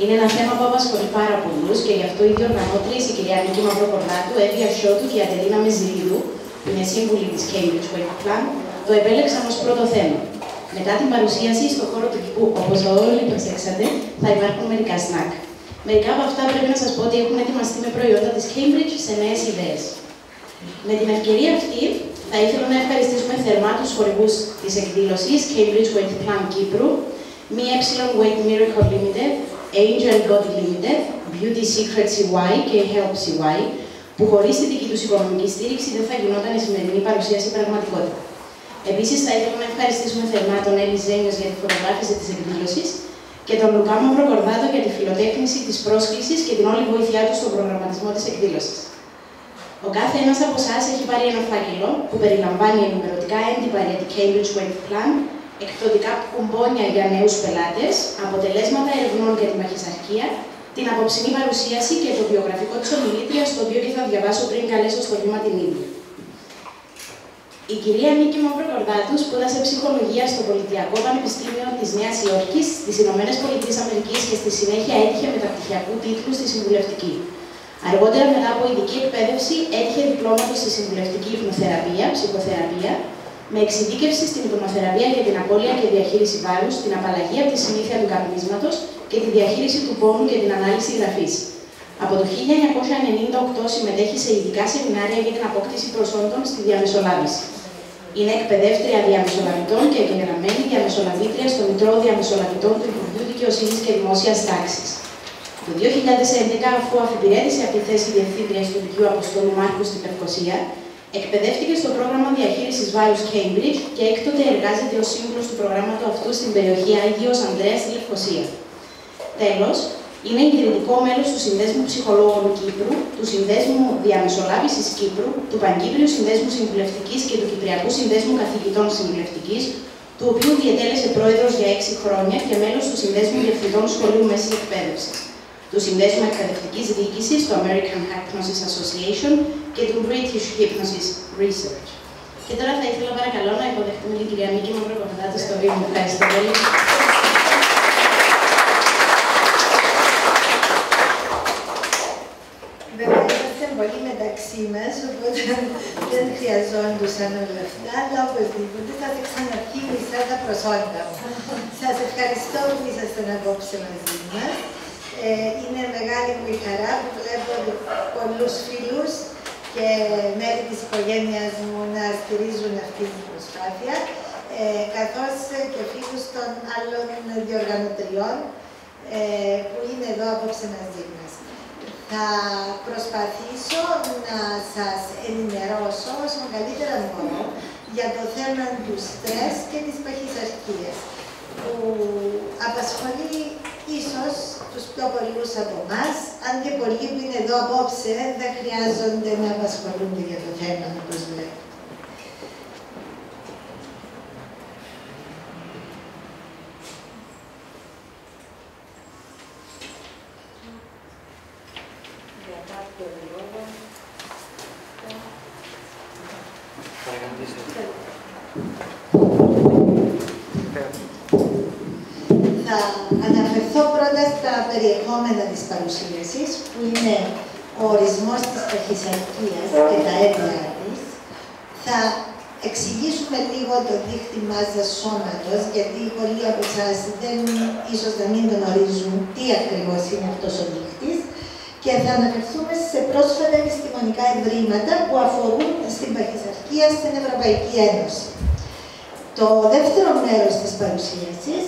Είναι ένα θέμα που απασχολεί πάρα πολλούς και γι' αυτό η διοργανώτρια, η κυρία Νίκη Μαυροκορδάτου, έβγαλε σιό του και η Ατελίνα Μεζιλίδου, που είναι σύμβουλη της Cambridge Wave Plan, το επέλεξαν ως πρώτο θέμα. Μετά την παρουσίαση στον χώρο του κηπού, όπως όλοι προσέξατε, θα υπάρχουν μερικά σνακ. Μερικά από αυτά πρέπει να σας πω ότι έχουν ετοιμαστεί με προϊόντα της Cambridge σε νέες ιδέες. Με την ευκαιρία αυτή, θα ήθελα να ευχαριστήσουμε θερμά τους χορηγούς της εκδήλωσης Cambridge Weight Plan Κύπρου, Mi Epsilon Weight Miracle Limited, Angel Body Limited, Beauty Secret CY και Help CY, που χωρίς τη δική τους οικονομική στήριξη δεν θα γινόταν η σημερινή παρουσίαση πραγματικότητα. Επίσης, θα ήθελα να ευχαριστήσουμε θερμά τον Έλλη Ζένιος για τη φωτογράφηση της εκδήλωσης και τον Λουκά Μαυροκορδάτο για τη φιλοτέχνηση της πρόσκλησης και την όλη βοήθειά του στον προγραμματισμό της εκδήλωσης. Ο κάθε ένας από εσάς έχει πάρει ένα φάκελο που περιλαμβάνει ενημερωτικά έντυπα για την Cambridge Weight Plan, εκπτωτικά κουμπόνια για νέους πελάτες, αποτελέσματα ερευνών για τη μαχησαρκία, την απόψινή παρουσίαση και το βιογραφικό τη ομιλήτρια, το οποίο και θα διαβάσω πριν καλέσω στο βήμα την ίδια. Η κυρία Νίκη Μαυροκορδάτου σπούδασε ψυχολογία στο Πολιτιακό Πανεπιστήμιο της Νέας Υόρκης στις ΗΠΑ και στη συνέχεια έτυχε μεταπτυχιακού τίτλου στη συμβουλευτική. Αργότερα, μετά από ειδική εκπαίδευση, έτυχε διπλώματος στη συμβουλευτική υπνοθεραπεία, ψυχοθεραπεία, με εξειδίκευση στην υπνοθεραπεία για την απώλεια και διαχείριση βάρους, την απαλλαγή από τη συνήθεια του καπνίσματος και τη διαχείριση του πόνου και την ανάλυση γραφής. Από το 1998 συμμετέχει σε ειδικά σεμινάρια για την απόκτηση προσόντων στη διαμεσολάβηση. Είναι εκπαιδεύτρια διαμεσολαβητών και εγγεγραμμένη διαμεσολαβήτρια στο Μητρό Διαμεσολαβητών του Υπουργείου Δικαιοσύνης και Δημόσιας Τάξης. Το 2011, αφού αφιπηρέτησε από τη θέση διευθύντριας του Υπουργείου Αποστόλου Μάρκου στην Περκοσία, εκπαιδεύτηκε στο πρόγραμμα διαχείρισης βάρου Cambridge και έκτοτε εργάζεται ως σύμβουλος του προγράμματος αυτού στην περιοχή Άγιος Ανδρέας στη Λευκοσία. Τέλος, είναι ιδρυτικό μέλος του Συνδέσμου Ψυχολόγων Κύπρου, του Συνδέσμου Διαμεσολάβησης Κύπρου, του Παγκύπριου Συνδέσμου Συμβουλευτικής και του Κυπριακού Συνδέσμου Καθηγητών Συμβουλευτικής, του οποίου διατέλεσε πρόεδρος για έξι χρόνια και μέλος του Συνδέσμου Διευθυντών Σχολείου Μέσης Εκπαίδευσης, του Συνδέσμου Εκπαιδευτικής Διοίκησης, του American Hypnosis Association και του British Hypnosis Research. Και τώρα θα ήθελα παρακαλώ να υποδεχτούμε την κυρία Νίκη Μαυροκοπεδάτη στο βήμα. Ευχαριστώ πολύ. πολύ μεταξύ μας, οπότε δεν χρειαζόντουσαν όλα αυτά, αλλά οπωσδήποτε θα τα ξαναπεί μισά τα προσόντα μου. Σας ευχαριστώ που ήσασταν απόψε μαζί μας. Ε, είναι μεγάλη μου η χαρά που βλέπω πολλούς φίλους και μέλη της οικογένειας μου να στηρίζουν αυτή την προσπάθεια, ε, καθώς και φίλους των άλλων διοργανωτριών ε, που είναι εδώ απόψε μαζί μας. Θα προσπαθήσω να σας ενημερώσω όσο καλύτερα μπορώ για το θέμα του στρες και της παχυσαρκίας που απασχολεί ίσως τους πιο πολλούς από εμάς, αν και πολλοί που είναι εδώ απόψε δεν χρειάζονται να απασχολούνται για το θέμα, όπως βλέπω. Θα αναφερθώ πρώτα στα περιεχόμενα της παρουσίασης, που είναι ο ορισμός της ταχυσαρκίας και τα αίτια της. Θα εξηγήσουμε λίγο το δίχτυ μάζας σώματος, γιατί πολλοί από εσάς δεν, ίσως να μην γνωρίζουν τι ακριβώς είναι αυτός ο δείχτης και θα αναφερθούμε σε πρόσφατα επιστημονικά ευρήματα που αφορούν στην παχυσαρκία στην Ευρωπαϊκή Ένωση. Το δεύτερο μέρος της παρουσίασης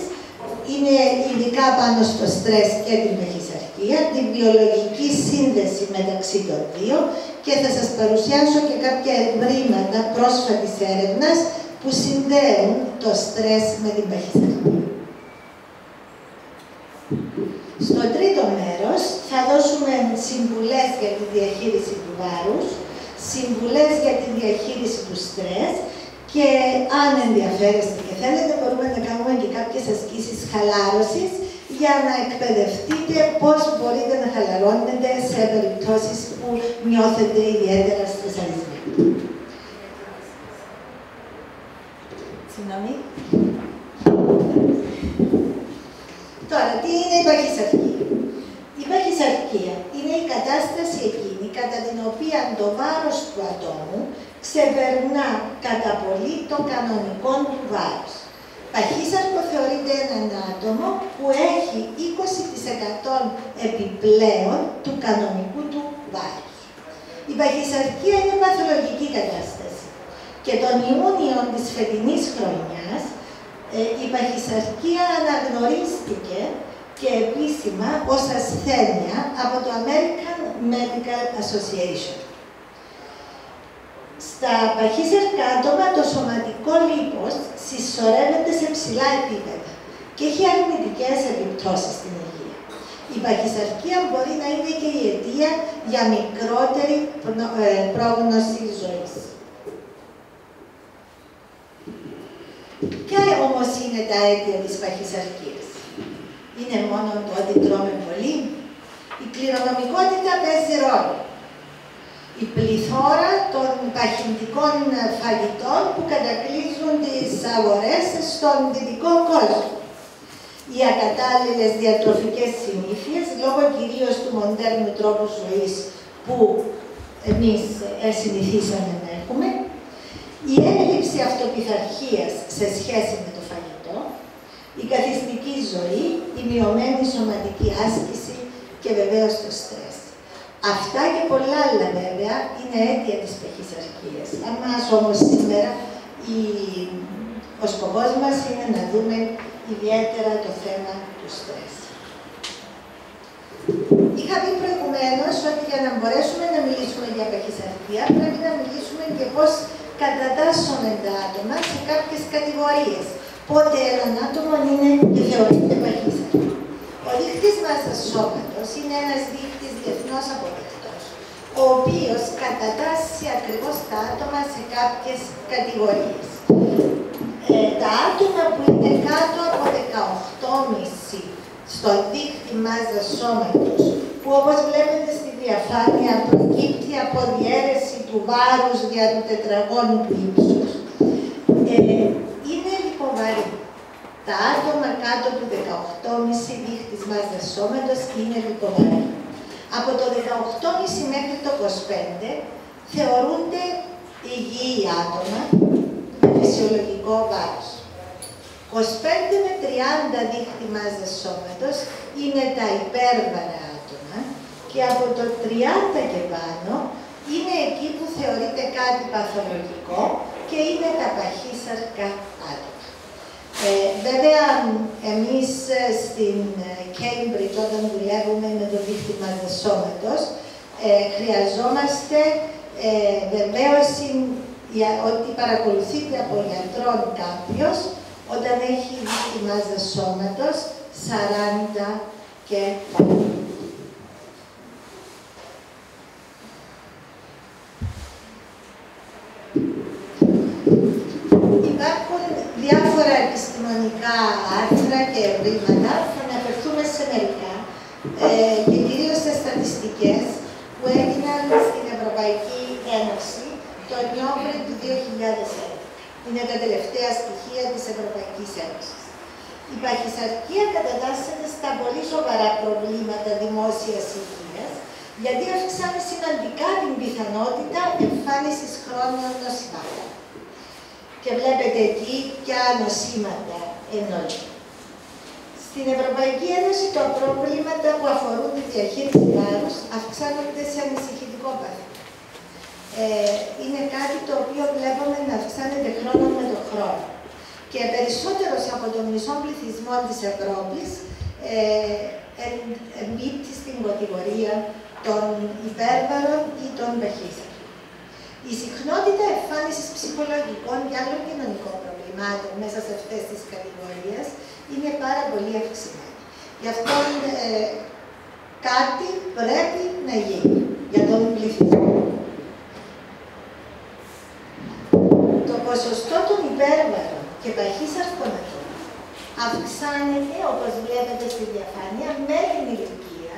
είναι ειδικά πάνω στο στρες και την παχυσαρκία, την βιολογική σύνδεση μεταξύ των δύο και θα σας παρουσιάσω και κάποια ευρήματα πρόσφατης έρευνας που συνδέουν το στρες με την παχυσαρκία. Στο τρίτο μέρος θα δώσουμε συμβουλές για τη διαχείριση του βάρους, συμβουλές για τη διαχείριση του στρες και αν ενδιαφέρεστε και θέλετε μπορούμε να κάνουμε και κάποιες ασκήσεις χαλάρωσης για να εκπαιδευτείτε πώς μπορείτε να χαλαρώνετε σε περιπτώσεις που νιώθετε ιδιαίτερα στρεσαρισμένοι. Συγγνώμη. Τώρα, τι είναι η παχυσαρκία. κατάσταση εκείνη κατά την οποία το βάρος του ατόμου ξεπερνά κατά πολύ το κανονικό του βάρος. Παχύσαρκο θεωρείται έναν άτομο που έχει 20% επιπλέον του κανονικού του βάρους. Η παχυσαρκία είναι παθολογική κατάσταση και τον Ιούνιο της φετινής χρονιάς ε, η παχυσαρκία αναγνωρίστηκε και επίσημα ως ασθένεια από το American Medical Association. Στα παχύσαρκα άτομα το σωματικό λίπος συσσωρεύεται σε ψηλά επίπεδα και έχει αρνητικές επιπτώσεις στην υγεία. Η παχυσαρκία μπορεί να είναι και η αιτία για μικρότερη ε, πρόγνωση ζωής. Ποια όμως είναι τα αίτια της παχυσαρκίας; Είναι μόνο το ότι τρώμε πολύ; Η κληρονομικότητα παίζει ρόλο. Η πληθώρα των παχυντικών φαγητών που κατακλείζουν τις αγορές στον δυτικό κόσμο. Οι ακατάλληλες διατροφικές συνήθειες, λόγω κυρίως του μοντέρνου τρόπου ζωής που εμείς συνηθίσαμε να έχουμε, η έλλειψη αυτοπιθαρχίας σε σχέση με το φαγητό, η καθιστική ζωή, η μειωμένη σωματική άσκηση και βεβαίως το στρες. Αυτά και πολλά άλλα βέβαια είναι αίτια της παχυσαρκίας. Αμάς όμως σήμερα η... ο σκοπός μας είναι να δούμε ιδιαίτερα το θέμα του στρες. Είχα πει προηγουμένως ότι για να μπορέσουμε να μιλήσουμε για παχυσαρκία πρέπει να μιλήσουμε και πώς κατατάσσουμε τα άτομα σε κάποιες κατηγορίες. Πότε έναν άτομο είναι και θεωρείται παχύσαρκο. Ο δείχτης μάσας σώματος είναι ένας δείχτης διεθνώς αποδεκτός, ο οποίος κατατάσσει ακριβώς τα άτομα σε κάποιες κατηγορίες. Ε, τα άτομα που είναι κάτω από 18,5 στο δίχτυ μάζας σώματος, που όπως βλέπετε στη διαφάνεια προκύπτει από διαίρεση του βάρους δια του τετραγώνου του ύψους, ε, είναι λιποβαρή. Τα άτομα κάτω του 18,5 δίχτυς μάζας σώματος είναι λιποβαρή. Από το 18,5 μέχρι το 25 θεωρούνται υγιή άτομα με φυσιολογικό βάρος. 25 με 30 δίχτυ μάζας σώματος είναι τα υπέρβαρα άτομα και από το 30 και πάνω είναι εκεί που θεωρείται κάτι παθολογικό και είναι τα παχύσαρκα άτομα. Ε, βέβαια, εμείς ε, στην ε, Cambridge, όταν δουλεύουμε με το δίκτυμα του σώματος, ε, χρειαζόμαστε ε, βεβαίωση ότι παρακολουθείται από γιατρόν κάποιος όταν έχει δίκτυμα σώματος 40 και πάνω. Υπάρχουν διάφορα επιστημονικά άρθρα και ευρήματα, θα αναφερθούμε σε μερικά, ε, και κυρίως σε στατιστικές που έγιναν στην Ευρωπαϊκή Ένωση το Νιόβρη του 2001. Είναι τα τελευταία στοιχεία της Ευρωπαϊκής Ένωσης. Η παχυσαρκία κατατάσσεται στα πολύ σοβαρά προβλήματα δημόσιας υγείας, γιατί αυξάνει σημαντικά την πιθανότητα εμφάνισης χρόνων νοσημάτων. Και βλέπετε εκεί ποια νοσήματα εννοεί. Στην Ευρωπαϊκή Ένωση τα προβλήματα που αφορούν τη διαχείριση βάρους αυξάνονται σε ανησυχητικό βαθμό. Ε, είναι κάτι το οποίο βλέπουμε να αυξάνεται χρόνο με τον χρόνο. Και περισσότερος από τον μισό πληθυσμό της Ευρώπης ε, εμπίπτει στην κατηγορία των υπέρβαρων ή των παχύσεων. Η συχνότητα εμφάνισης ψυχολογικών και άλλων κοινωνικών προβλημάτων μέσα σε αυτές τις κατηγορίες είναι πάρα πολύ αυξημένη. Γι' αυτό ε, κάτι πρέπει να γίνει για τον πληθυσμό. Το ποσοστό των υπέρβαρων και παχύσαρκων αυξάνεται, όπως βλέπετε στη διαφάνεια, με την ηλικία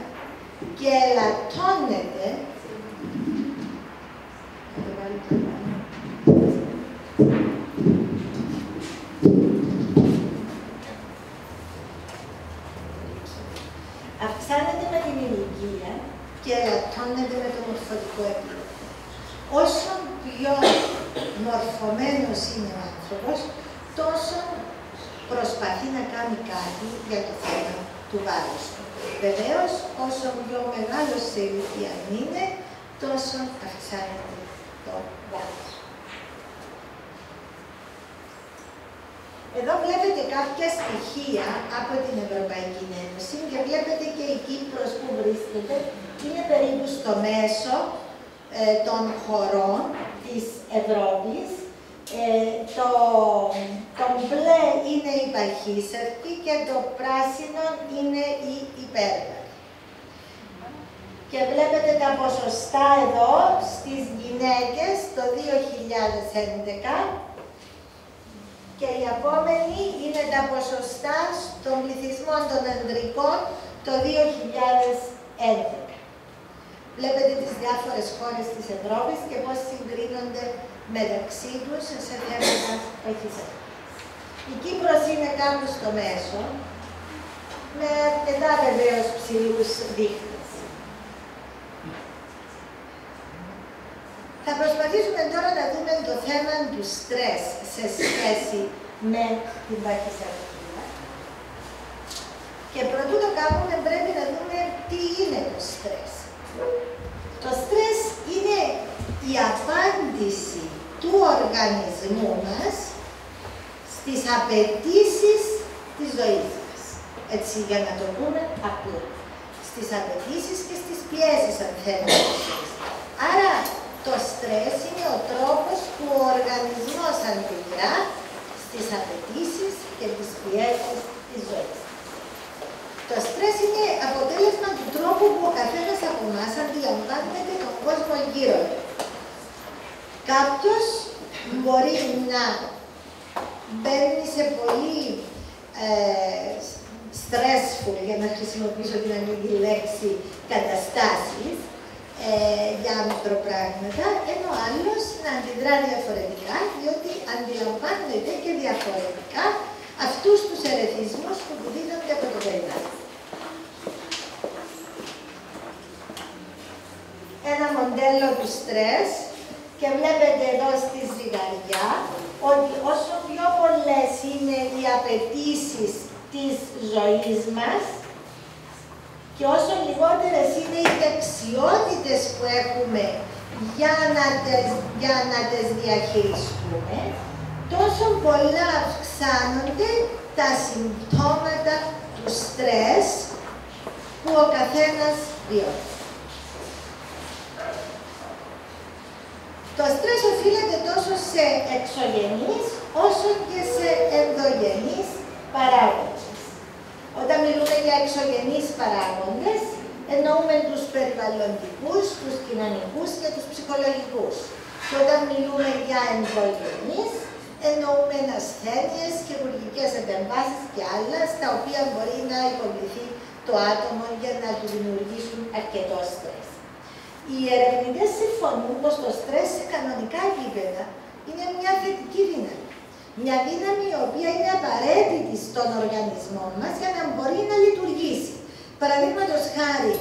και ελαττώνεται αυξάνεται με την ηλικία και ελαττώνεται με το μορφωτικό επίπεδο. Όσο πιο μορφωμένος είναι ο άνθρωπος, τόσο προσπαθεί να κάνει κάτι για το θέμα του βάρους του. Βεβαίως, όσο πιο μεγάλος σε ηλικία είναι, τόσο αυξάνεται το βάρος. Εδώ βλέπετε κάποια στοιχεία από την Ευρωπαϊκή Ένωση και βλέπετε και η Κύπρος που βρίσκεται είναι περίπου στο μέσο ε, των χωρών της Ευρώπης. Ε, το, το μπλε είναι η παχύσαρκη και το πράσινο είναι η υπέρβαρη. Και βλέπετε τα ποσοστά εδώ στις γυναίκες το 2011 και η επόμενη είναι τα ποσοστά στον πληθυσμό των ανδρικών το 2011. Βλέπετε τις διάφορες χώρες της Ευρώπης και πώς συγκρίνονται μεταξύ τους σε θέματα παχυσαρκίας. Η Κύπρος είναι κάπου στο μέσο, με αρκετά βεβαίως ψηλούς δείχτες. Θα προσπαθήσουμε τώρα να δούμε το θέμα του στρες σε σχέση με την παχυσαρκία. Και πρωτού το κάνουμε πρέπει να δούμε τι είναι το στρες. Το στρες είναι η απάντηση του οργανισμού μας στις απαιτήσεις της ζωής μας. Έτσι για να το πούμε απλά. Στις απαιτήσεις και στις πιέσεις αν θέλουμε. Άρα το στρες είναι ο τρόπος που ο οργανισμός αντιδρά στις απαιτήσεις και τις πιέσεις της ζωής. Το στρες είναι αποτέλεσμα του τρόπου που ο καθένας από εμάς αντιλαμβάνεται τον κόσμο γύρω του. Κάποιος μπορεί να μπαίνει σε πολύ ε, stressful, για να χρησιμοποιήσω την ανοιχτή λέξη, καταστάσεις, ε, για μικροπράγματα, ενώ ο άλλος να αντιδρά διαφορετικά, διότι αντιλαμβάνεται και διαφορετικά αυτούς τους ερεθισμούς που του δίνονται από το περιβάλλον. Ένα μοντέλο του στρες και βλέπετε εδώ στη ζυγαριά ότι όσο πιο πολλές είναι οι απαιτήσεις της ζωής μας, και όσο λιγότερες είναι οι δεξιότητες που έχουμε για να, τες, για να τις διαχειριστούμε, τόσο πολλά αυξάνονται τα συμπτώματα του στρες που ο καθένας βιώνει. Το στρες οφείλεται τόσο σε εξωγενείς όσο και σε ενδογενείς παράγοντες. Όταν μιλούμε για εξωγενείς παράγοντες, εννοούμε τους περιβαλλοντικούς, τους κοινωνικούς και τους ψυχολογικούς. Και όταν μιλούμε για ενδογενείς, εννοούμε ασθένειες, χειρουργικές επεμβάσεις και άλλα, στα οποία μπορεί να υποβληθεί το άτομο για να του δημιουργήσουν αρκετό στρες. Οι ερευνητέ συμφωνούν πως το στρες σε κανονικά επίπεδα είναι μια θετική δύναμη. Μια δύναμη η οποία είναι απαραίτητη στον οργανισμό μας για να μπορεί να λειτουργήσει. Παραδείγματος χάρη,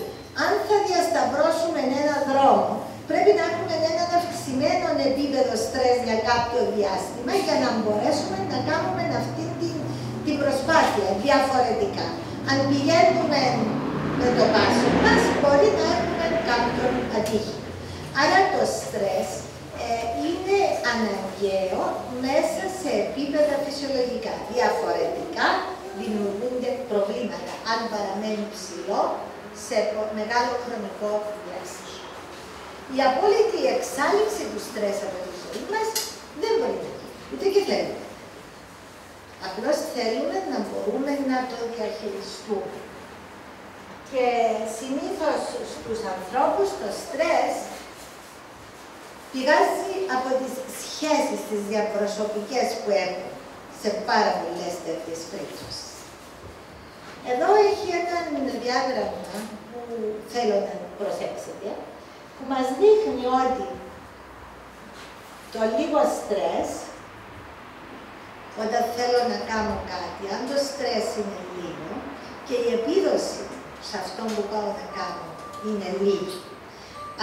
αν θα διασταυρώσουμε ένα δρόμο, πρέπει να έχουμε ένα αυξημένο επίπεδο στρες για κάποιο διάστημα για να μπορέσουμε να κάνουμε αυτή την, την προσπάθεια διαφορετικά. Αν πηγαίνουμε με το πάσο μας, μπορεί να έχουμε κάποιο ατύχημα. Άρα το στρες ε, είναι αναγκαίο μέσα σε επίπεδα φυσιολογικά. Διαφορετικά δημιουργούνται προβλήματα αν παραμένει ψηλό σε μεγάλο χρονικό διάστημα. Η απόλυτη εξάλληψη του στρες από τη ζωή μας δεν μπορεί να γίνει, ούτε και θέλουμε. Απλώς θέλουμε να μπορούμε να το διαχειριστούμε. Και συνήθως στους ανθρώπους το στρες πηγάζει από τις σχέσεις τις διαπροσωπικές που έχουν σε πάρα πολλές τέτοιες περιπτώσεις. Εδώ έχει ένα διάγραμμα που θέλω να προσέξετε, που μας δείχνει ότι το λίγο στρες, όταν θέλω να κάνω κάτι, αν το στρες είναι λίγο και η επίδοση σε αυτό αυτό που πάω να κάνω είναι λίγη.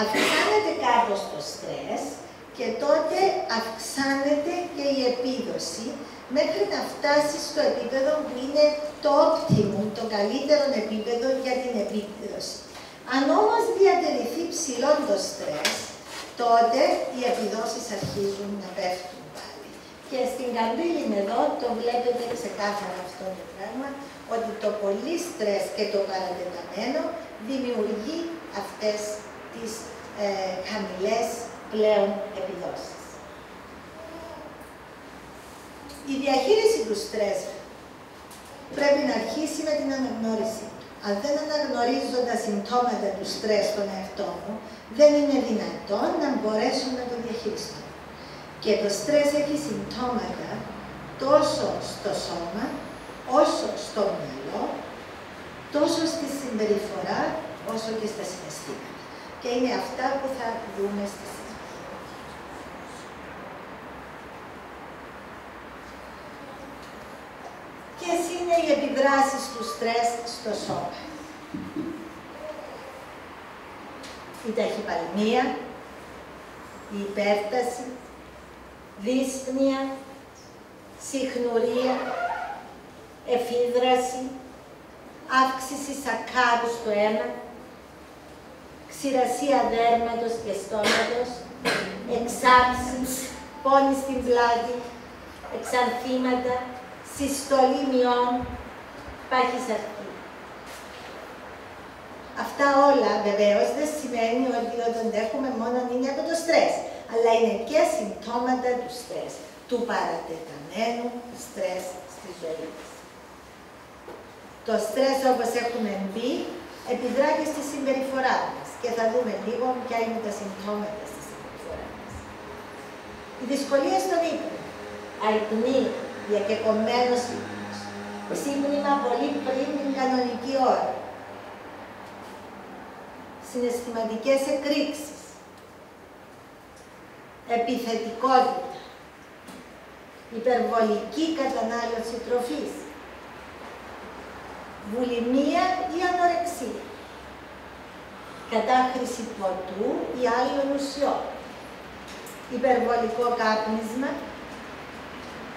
Αυξάνεται κάπως το στρες και τότε αυξάνεται και η επίδοση μέχρι να φτάσει στο επίπεδο που είναι το optimum, το καλύτερο επίπεδο για την επίδοση. Αν όμως διατηρηθεί ψηλό το στρες, τότε οι επιδόσεις αρχίζουν να πέφτουν πάλι. Και στην καμπύλη εδώ το βλέπετε ξεκάθαρα αυτό το πράγμα, ότι το πολύ στρες και το παρατεταμένο δημιουργεί αυτές τις ε, χαμηλές πλέον επιδόσεις. Η διαχείριση του στρες πρέπει να αρχίσει με την αναγνώριση. Αν δεν αναγνωρίζω τα συμπτώματα του στρες στον εαυτό μου, δεν είναι δυνατόν να μπορέσω να το διαχειριστώ. Και το στρες έχει συμπτώματα τόσο στο σώμα, όσο στο μυαλό, τόσο στη συμπεριφορά, όσο και στα συναισθήματα. Και είναι αυτά που θα δούμε στη ποιες είναι οι επιδράσεις του στρες στο σώμα; Η ταχυπαλμία, η υπέρταση, δύσπνοια, συχνουρία, εφίδραση, αύξηση σακάρου στο αίμα, ξηρασία δέρματος και στόματος, εξάψεις, πόνη στην πλάτη, εξανθήματα, συστολή μειών, πάχυσαρκή. Αυτά όλα βεβαίως δεν σημαίνει ότι όταν έχουμε μόνο είναι από το στρες, αλλά είναι και συμπτώματα του στρες, του παρατεταμένου στρες στη ζωή μας. Το στρες όπως έχουμε πει επιδρά και στη συμπεριφορά μας και θα δούμε λίγο ποια είναι τα συμπτώματα στη συμπεριφορά μας. Η δυσκολία στον ύπνο, αϊπνή, διακεκομένος ύπνος. Ξύπνημα πολύ πριν την κανονική ώρα. Συναισθηματικές εκρήξεις. Επιθετικότητα. Υπερβολική κατανάλωση τροφής. Βουλημία ή ανορεξία. Κατάχρηση ποτού ή άλλων ουσιών. Υπερβολικό κάπνισμα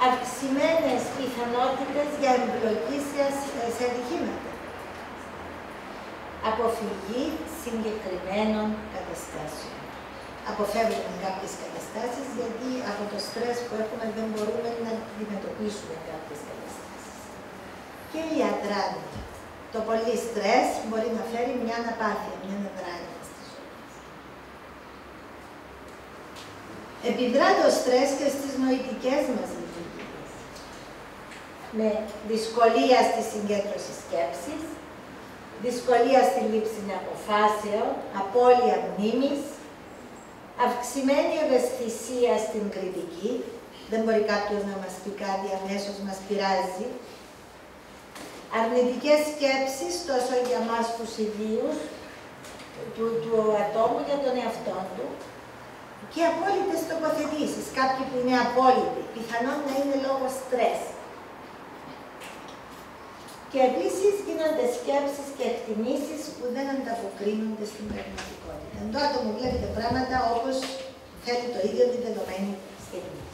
αυξημένες πιθανότητες για εμπλοκή σε ατυχήματα. Αποφυγή συγκεκριμένων καταστάσεων. Αποφεύγουμε κάποιες καταστάσεις γιατί από το στρες που έχουμε δεν μπορούμε να αντιμετωπίσουμε κάποιες καταστάσεις. Και η αδράνεια. Το πολύ στρες μπορεί να φέρει μια αναπάθεια, μια αδράνεια στη ζωή. Επιδρά το στρες και στις νοητικές μας με δυσκολία στη συγκέντρωση σκέψης, δυσκολία στη λήψη αποφάσεων, απώλεια μνήμης, αυξημένη ευαισθησία στην κριτική, δεν μπορεί κάποιος να μας πει κάτι αμέσως μας πειράζει, αρνητικές σκέψεις τόσο για μας τους ιδίους, του, του ατόμου για τον εαυτό του και απόλυτες τοποθετήσεις, κάποιοι που είναι απόλυτοι, πιθανόν να είναι λόγω στρες. Και επίσης γίνονται σκέψεις και εκτιμήσεις που δεν ανταποκρίνονται στην πραγματικότητα. Το άτομο βλέπετε πράγματα όπως θέλει το ίδιο τη δεδομένη στιγμή.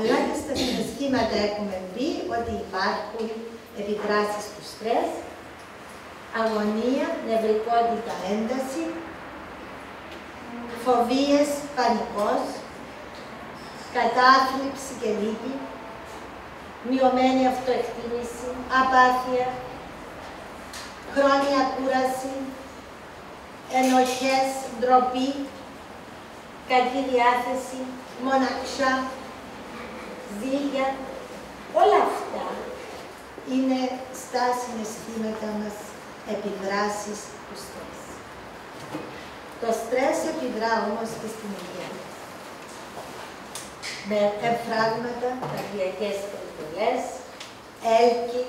Αλλά και στα συναισθήματα έχουμε πει ότι υπάρχουν επιδράσεις του στρες, αγωνία, νευρικότητα, ένταση, φοβίες, πανικός, κατάθλιψη και λύπη, μειωμένη αυτοεκτίμηση, απάθεια, χρόνια κούραση, ενοχές, ντροπή, κακή διάθεση, μοναξιά, ζήλια, όλα αυτά είναι στα συναισθήματα μας επιδράσεις του στρες. Το στρες επιδρά όμως και στην υγεία με εμφράγματα, καρδιακές προβολές, έλκη,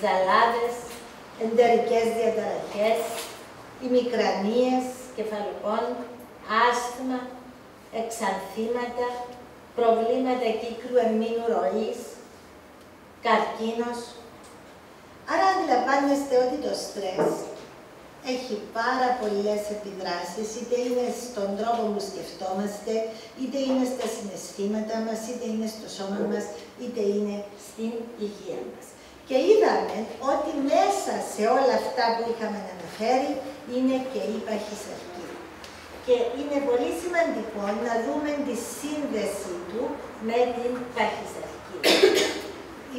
ζαλάδες, εντερικές διαταραχές, ημικρανίες, κεφαλικών, άσθημα, εξανθήματα, προβλήματα κύκλου εμμήνου ροής, καρκίνος. Άρα αν αντιλαμβάνεστε ότι το στρες έχει πάρα πολλές επιδράσεις, είτε είναι στον τρόπο που σκεφτόμαστε, είτε είναι στα συναισθήματα μας, είτε είναι στο σώμα μας, είτε είναι στην υγεία μας. Και είδαμε ότι μέσα σε όλα αυτά που είχαμε αναφέρει είναι και η παχυσαρκή. Και είναι πολύ σημαντικό να δούμε τη σύνδεση του με την παχυσαρκή.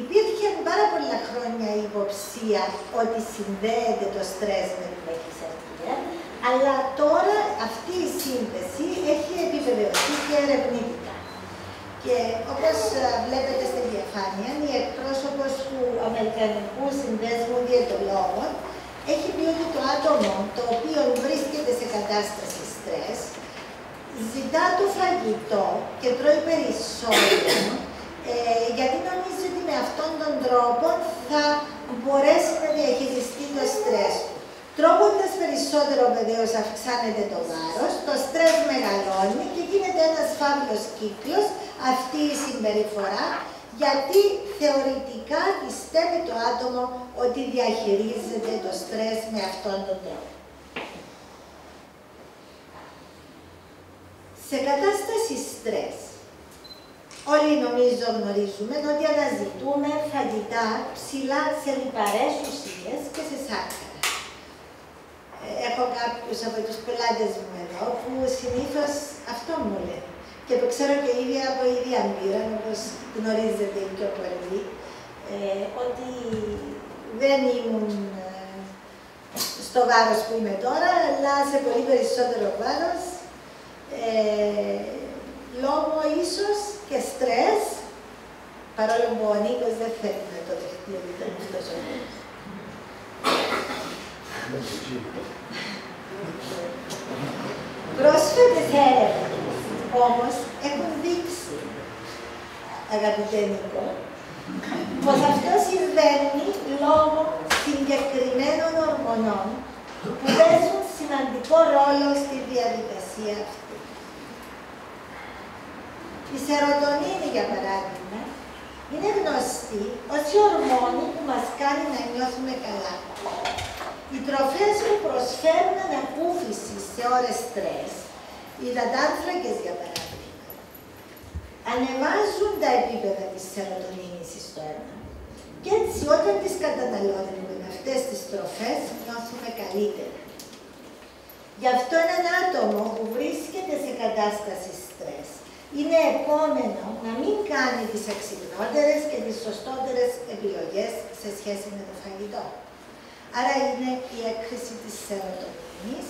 Υπήρχε πάρα πολλά χρόνια η υποψία ότι συνδέεται το στρες με την παχυσαρκία, αλλά τώρα αυτή η σύνδεση έχει επιβεβαιωθεί και ερευνητικά. Και όπως βλέπετε στη διαφάνεια, η εκπρόσωπος του Αμερικανικού Συνδέσμου Διαιτολόγων έχει πει ότι το άτομο το οποίο βρίσκεται σε κατάσταση στρες ζητά το φαγητό και τρώει περισσότερο ε, γιατί νομίζεις ότι με αυτόν τον τρόπο θα μπορέσει να διαχειριστεί το στρες του. Τρώγοντας περισσότερο βεβαίως αυξάνεται το βάρος, το στρες μεγαλώνει και γίνεται ένας φαύλος κύκλος αυτή η συμπεριφορά γιατί θεωρητικά πιστεύει το άτομο ότι διαχειρίζεται το στρες με αυτόν τον τρόπο. Σε κατάσταση στρες, όλοι νομίζω γνωρίζουμε ότι αναζητούμε φαγητά ψηλά σε λιπαρές ουσίες και σε σάκχαρα. Ε, έχω κάποιους από τους πελάτες μου εδώ που συνήθως αυτό μου λένε και το ξέρω και ήδη από ίδια εμπειρία, όπως γνωρίζετε πιο πολύ, ε, ότι δεν ήμουν ε, στο βάρος που είμαι τώρα, αλλά σε πολύ περισσότερο βάρος, ε, λόγω ίσως και στρες, παρόλο που ο Νίκος δεν θέλει να το δεχτεί ότι ήταν αυτός ο Πρόσφατες έρευνες όμως έχουν δείξει, αγαπητέ Νίκο, πως αυτό συμβαίνει λόγω συγκεκριμένων ορμονών που παίζουν σημαντικό ρόλο στη διαδικασία αυτή. Η σερωτονίνη, για παράδειγμα, είναι γνωστή ως η ορμόνη που μας κάνει να νιώθουμε καλά. Οι τροφές που προσφέρουν ανακούφιση σε ώρες στρες οι υδατάνθρακες, για παράδειγμα, ανεβάζουν τα επίπεδα της σερωτονίνης στο αίμα. Και έτσι όταν τις καταναλώνουμε με αυτές τις τροφές, νιώθουμε καλύτερα. Γι' αυτό έναν άτομο που βρίσκεται σε κατάσταση στρες είναι επόμενο να μην κάνει τις εξυπνότερες και τις σωστότερες επιλογές σε σχέση με το φαγητό. Άρα είναι η έκθεση της σερωτονίνης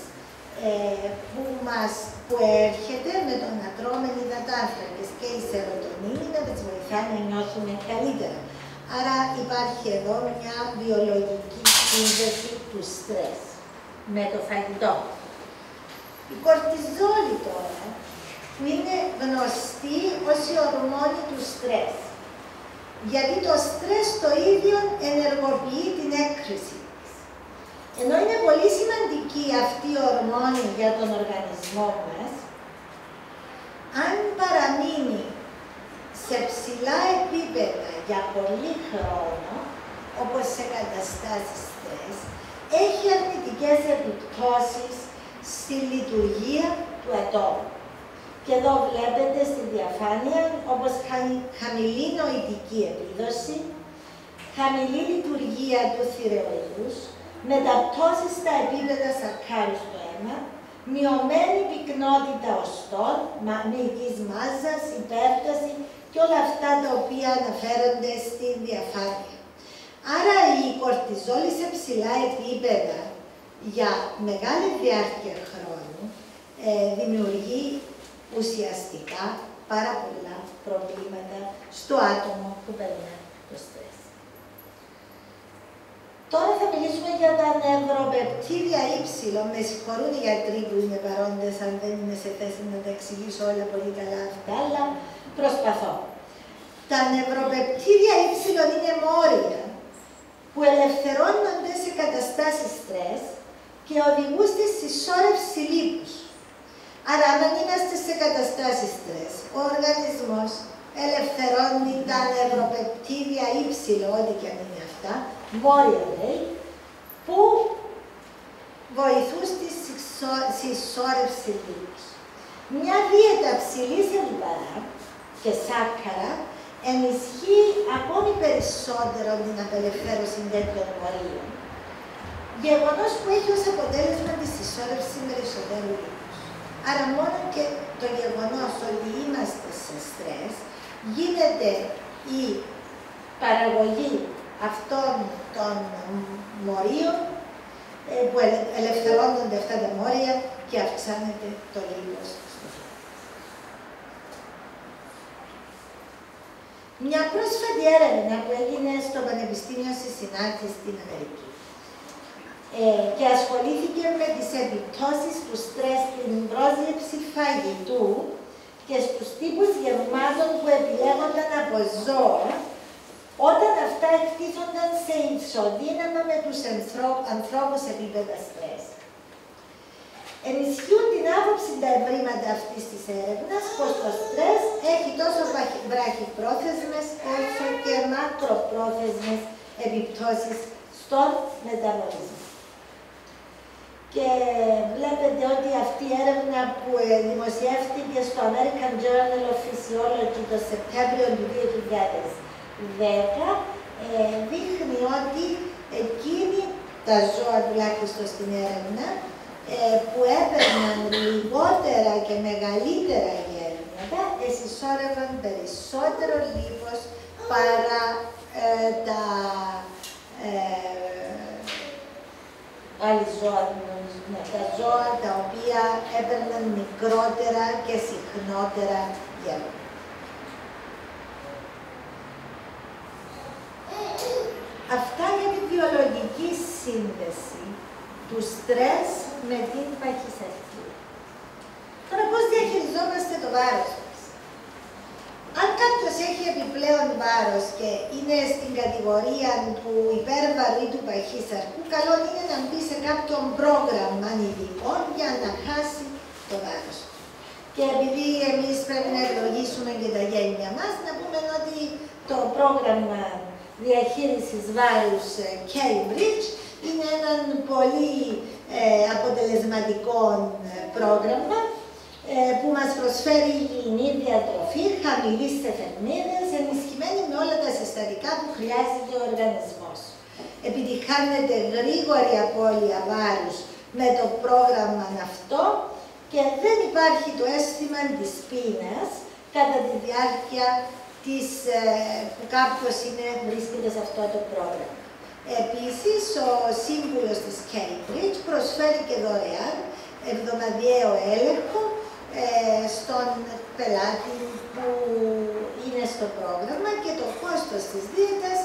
ε, που, μας, που έρχεται με το να τρώμε υδατάνθρακες και η σερωτονίνη να τις βοηθάει να νιώθουμε καλύτερα. Άρα υπάρχει εδώ μια βιολογική σύνδεση του στρες με το φαγητό. Η κορτιζόλη τώρα, που είναι γνωστή ως η ορμόνη του στρες. Γιατί το στρες το ίδιο ενεργοποιεί την έκρηση ενώ είναι πολύ σημαντική αυτή η ορμόνη για τον οργανισμό μας, αν παραμείνει σε ψηλά επίπεδα για πολύ χρόνο, όπως σε καταστάσεις στρες, έχει αρνητικές επιπτώσεις στη λειτουργία του ατόμου. Και εδώ βλέπετε στη διαφάνεια, όπως χαμηλή νοητική επίδοση, χαμηλή λειτουργία του θηρεοειδούς, μεταπτώσεις στα επίπεδα σαρκάρου στο αίμα, μειωμένη πυκνότητα οστών, μυϊκής μάζας, υπέρταση και όλα αυτά τα οποία αναφέρονται στην διαφάνεια. Άρα η κορτιζόλη σε ψηλά επίπεδα για μεγάλη διάρκεια χρόνου ε, δημιουργεί ουσιαστικά πάρα πολλά προβλήματα στο άτομο που περνάει το στρες. Τώρα θα μιλήσουμε για τα νευροπεπτήρια Y. Με συγχωρούν οι γιατροί που είναι παρόντες, αν δεν είμαι σε θέση να τα εξηγήσω όλα πολύ καλά αυτά, αλλά προσπαθώ. Τα νευροπεπτήρια Y είναι μόρια που ελευθερώνονται σε καταστάσεις στρες και οδηγούν στη συσσόρευση λίπους. Άρα, αν είμαστε σε καταστάσεις στρες, ο οργανισμός ελευθερώνει τα νευροπεπτήρια Y, ό,τι και αν είναι αυτά, βόρεια λέει, που βοηθούν στη συσσόρευση λίπους. Μια δίαιτα ψηλή σε λιπαρά και σάκαρα ενισχύει ακόμη περισσότερο την απελευθέρωση τέτοιων μορίων. Γεγονός που έχει ως αποτέλεσμα τη συσσόρευση περισσότερου λίπους. Άρα μόνο και το γεγονός ότι είμαστε σε στρες γίνεται η παραγωγή αυτών των μορίων ε, που ελευθερώνονται αυτά τα μόρια και αυξάνεται το λίπος. Μια πρόσφατη έρευνα που έγινε στο Πανεπιστήμιο Σισινάτη στην Αμερική ε, και ασχολήθηκε με τις επιπτώσεις του στρες στην πρόσληψη φαγητού και στους τύπους γευμάτων που επιλέγονταν από ζώα όταν αυτά εκτίθονταν σε ισοδύναμα με τους ανθρώπους σε επίπεδα στρες. Ενισχύουν την άποψη τα ευρήματα αυτής της έρευνας πως το στρες έχει τόσο βραχυπρόθεσμες όσο και μακροπρόθεσμες επιπτώσεις στον μεταβολισμό. Και βλέπετε ότι αυτή η έρευνα που ε, δημοσιεύτηκε στο American Journal of Physiology το Σεπτέμβριο του 2010 ε, δείχνει ότι εκείνη τα ζώα τουλάχιστον στην έρευνα ε, που έπαιρναν λιγότερα και μεγαλύτερα γέρματα εσυσσόρευαν περισσότερο λίπος παρά τα άλλη ζώα, ναι, τα ζώα τα οποία έπαιρναν μικρότερα και συχνότερα γεύματα. Αυτά για τη βιολογική σύνδεση του στρες με την παχυσαρκία. Τώρα πώς διαχειριζόμαστε το βάρος; μας. Αν κάποιος έχει επιπλέον βάρος και είναι στην κατηγορία του υπέρβαρου ή του παχύσαρκου, καλό είναι να μπει σε κάποιο πρόγραμμα ειδικών για να χάσει το βάρος. Και επειδή εμείς πρέπει να ευλογήσουμε και τα γένια μας, να πούμε ότι το πρόγραμμα διαχείρισης βάρους ε, Cambridge είναι ένα πολύ ε, αποτελεσματικό ε, πρόγραμμα ε, που μας προσφέρει υγιεινή διατροφή, χαμηλή θερμίδες, ενισχυμένη με όλα τα συστατικά που χρειάζεται ο οργανισμός. Επιτυχάνεται γρήγορη απώλεια βάρους με το πρόγραμμα αυτό και δεν υπάρχει το αίσθημα της πείνας κατά τη διάρκεια της, ε, που κάποιος είναι, βρίσκεται σε αυτό το πρόγραμμα. Επίσης, ο σύμβουλος της Cambridge προσφέρει και δωρεάν εβδομαδιαίο έλεγχο ε, στον πελάτη που είναι στο πρόγραμμα και το κόστος της δίαιτας,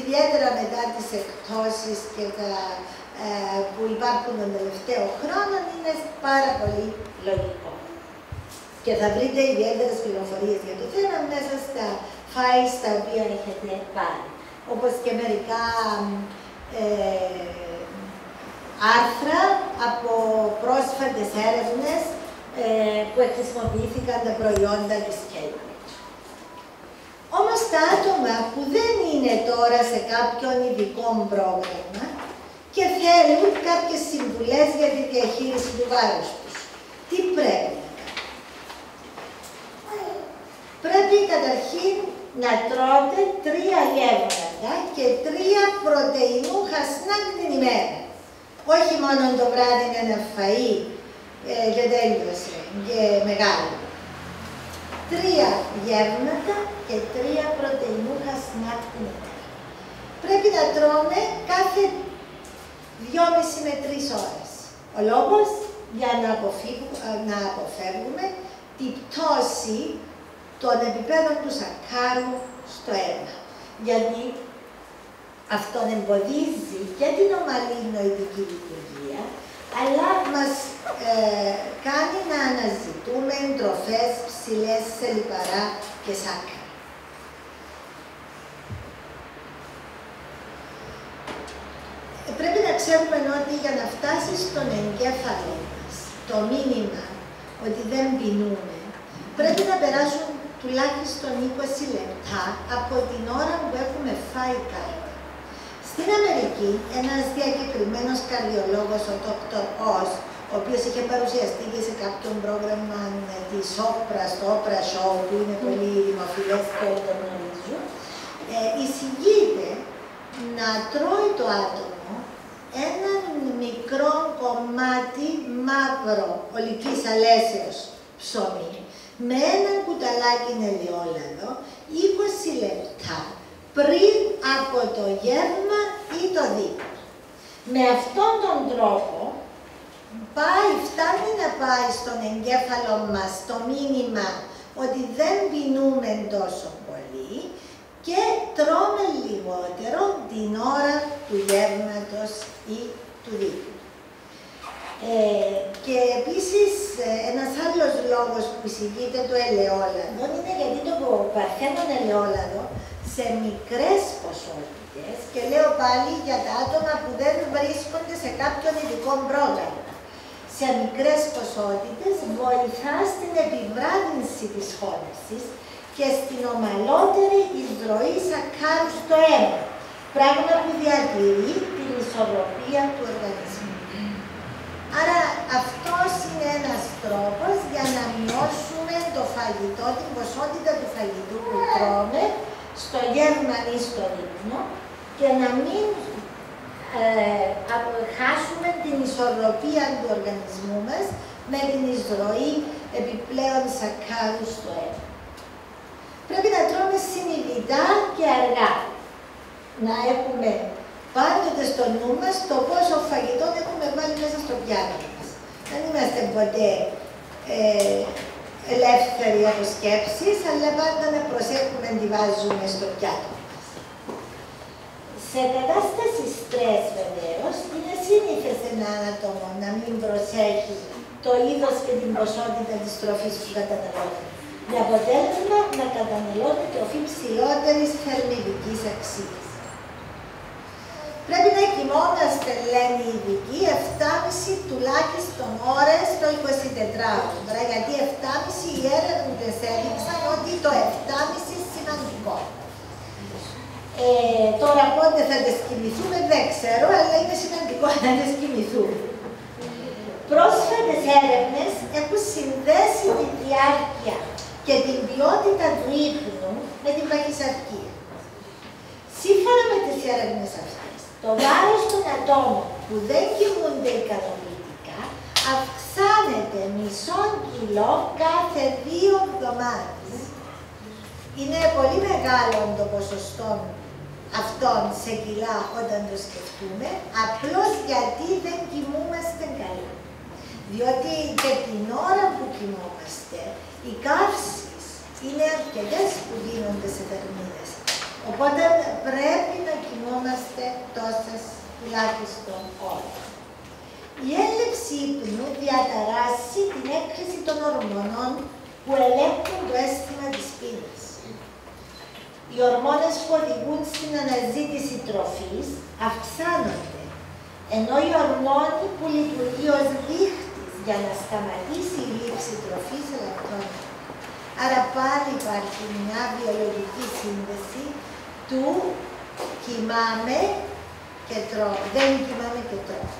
ιδιαίτερα μετά τις εκπτώσεις και τα, ε, που υπάρχουν τον τελευταίο χρόνο, είναι πάρα πολύ λογικό. Και θα βρείτε ιδιαίτερες πληροφορίες για το θέμα μέσα στα files τα οποία έχετε πάρει. Όπως και μερικά ε, άρθρα από πρόσφατες έρευνες ε, που χρησιμοποιήθηκαν τα προϊόντα της Cambridge. Όμως τα άτομα που δεν είναι τώρα σε κάποιον ειδικό πρόγραμμα και θέλουν κάποιες συμβουλές για τη διαχείριση του βάρους τους. Τι πρέπει να κάνουν; Πρέπει καταρχήν να τρώτε τρία γεύματα και τρία πρωτεϊνούχα σνακ την ημέρα. Όχι μόνο το βράδυ με ένα φαΐ ε, και τέλειωσε και μεγάλο. Τρία γεύματα και τρία πρωτεϊνούχα σνακ την ημέρα. Πρέπει να τρώμε κάθε δυόμιση με τρεις ώρες. Ο λόγος για να, να αποφεύγουμε την πτώση των επιπέδων του σακάρου στο αίμα. Γιατί αυτό εμποδίζει και την ομαλή νοητική λειτουργία, αλλά μας ε, κάνει να αναζητούμε τροφές ψηλές σε λιπαρά και σάκρα. Ε, πρέπει να ξέρουμε ότι για να φτάσεις στον εγκέφαλο μας το μήνυμα ότι δεν πεινούμε, πρέπει να περάσουν τουλάχιστον 20 λεπτά από την ώρα που έχουμε φάει κάτι. Στην Αμερική, ένας διακεκριμένος καρδιολόγος, ο Dr. Oz, ο οποίος είχε παρουσιαστεί και σε κάποιο πρόγραμμα ε, της Όπρα, στο Όπρα Show, που είναι πολύ δημοφιλές και όλοι το γνωρίζουν, ε, εισηγείται να τρώει το άτομο ένα μικρό κομμάτι μαύρο ολικής αλέσεως ψωμί με ένα κουταλάκι ελαιόλαδο 20 λεπτά πριν από το γεύμα ή το δίπλο. Με αυτόν τον τρόπο πάει, φτάνει να πάει στον εγκέφαλο μας το μήνυμα ότι δεν πεινούμε τόσο πολύ και τρώμε λιγότερο την ώρα του γεύματος ή του δίπλου. Ε, και επίσης ε, ένας άλλος λόγος που εισηγείται το ελαιόλαδο είναι γιατί το παρθένον ελαιόλαδο σε μικρές ποσότητες και λέω πάλι για τα άτομα που δεν βρίσκονται σε κάποιον ειδικό πρόγραμμα. Σε μικρές ποσότητες βοηθά στην επιβράδυνση της χώνευσης και στην ομαλότερη εισρωή σακάρου στο αίμα, πράγμα που διατηρεί την ισορροπία του οργανισμού. Άρα αυτός είναι ένας τρόπος για να μειώσουμε το φαγητό, την ποσότητα του φαγητού που τρώμε στο γεύμα ή στο ύπνο και να μην ε, χάσουμε την ισορροπία του οργανισμού μας με την εισρωή επιπλέον σακάρου στο αίμα. Πρέπει να τρώμε συνειδητά και αργά. Να έχουμε πάντοτε στο νου μας το πόσο φαγητό έχουμε βάλει μέσα στο πιάτο μας. Δεν είμαστε ποτέ ε, ελεύθεροι από σκέψεις, αλλά πάντα να προσέχουμε τι βάζουμε στο πιάτο μας. Σε κατάσταση στρες βεβαίως, είναι σύνηθες ένα άτομο να μην προσέχει το είδος και την ποσότητα της τροφής που καταναλώνει. Με αποτέλεσμα να καταναλώνει τροφή ψηλότερης θερμιδικής αξίας. Πρέπει να κοιμόμαστε, λένε οι ειδικοί, 7,5 τουλάχιστον ώρες το 24ωρο. Γιατί 7,5 οι έρευνες έδειξαν ότι το 7,5 είναι σημαντικό. Ε, τώρα πότε θα τις κοιμηθούμε δεν ξέρω, αλλά είναι σημαντικό να τις κοιμηθούμε. Πρόσφατες έρευνες έχουν συνδέσει τη διάρκεια και την ποιότητα του ύπνου με την παχυσαρκία. Σύμφωνα με τις έρευνες αυτές, το βάρος των ατόμων που δεν κοιμούνται ικανοποιητικά αυξάνεται μισό κιλό κάθε δύο εβδομάδες. Είναι πολύ μεγάλο το ποσοστό αυτών σε κιλά όταν το σκεφτούμε, απλώς γιατί δεν κοιμούμαστε καλά. Διότι και την ώρα που κοιμόμαστε, οι καύσεις είναι αρκετές που γίνονται σε θερμίδες. Οπότε πρέπει να κοιμόμαστε τόσες τουλάχιστον ώρες. Η έλλειψη ύπνου διαταράσσει την έκρηση των ορμονών που ελέγχουν το αίσθημα της πείνας. Οι ορμόνες που οδηγούν στην αναζήτηση τροφής αυξάνονται, ενώ η ορμόνη που λειτουργεί ως δείχτης για να σταματήσει η λήψη τροφής ελεκτρώνεται. Άρα πάλι υπάρχει μια βιολογική σύνδεση του κοιμάμαι και τρώω. Δεν κοιμάμαι και τρώω.